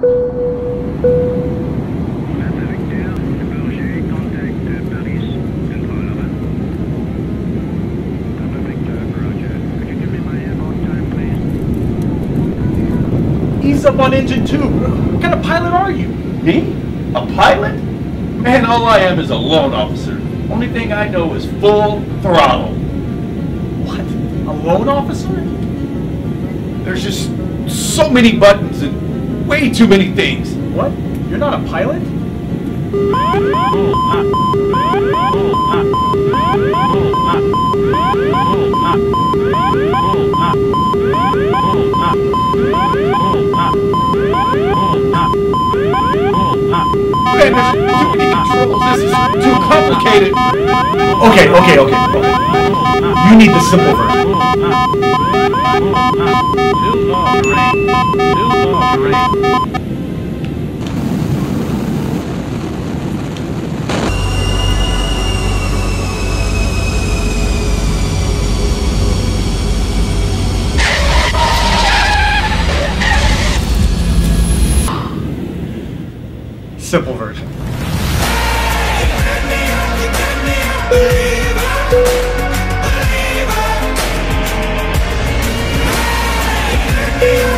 Ease up on engine two. What kind of pilot are you? Me? A pilot? Man, all I am is a loan officer. Only thing I know is full throttle. What? A loan officer? There's just so many buttons and way too many things. What? You're not a pilot? Man, there's too many. This is too complicated. Okay, okay, okay. You need the simple version. Simple version. Believer.